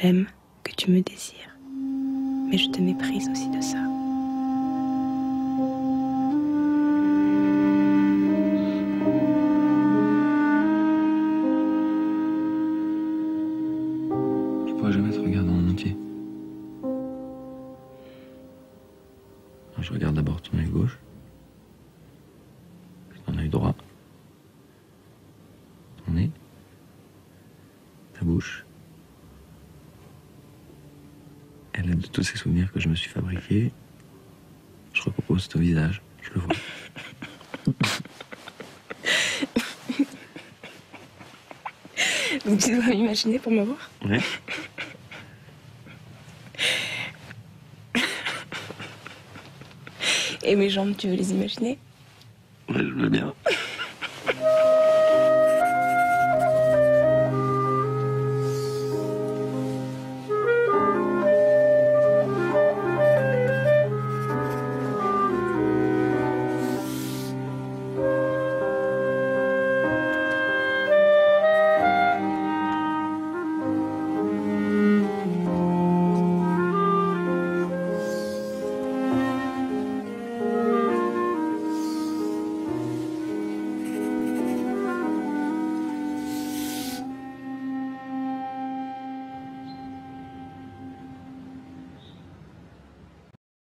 J'aime que tu me désires, mais je te méprise aussi de ça. Je pourrais jamais te regarder en entier. Je regarde d'abord ton œil gauche, ton œil droit, ton nez, ta bouche. Et là, de tous ces souvenirs que je me suis fabriqués, je recompose ton visage, je le vois. Donc tu dois m'imaginer pour me voir Ouais. Et mes jambes, tu veux les imaginer? Ouais, je veux bien.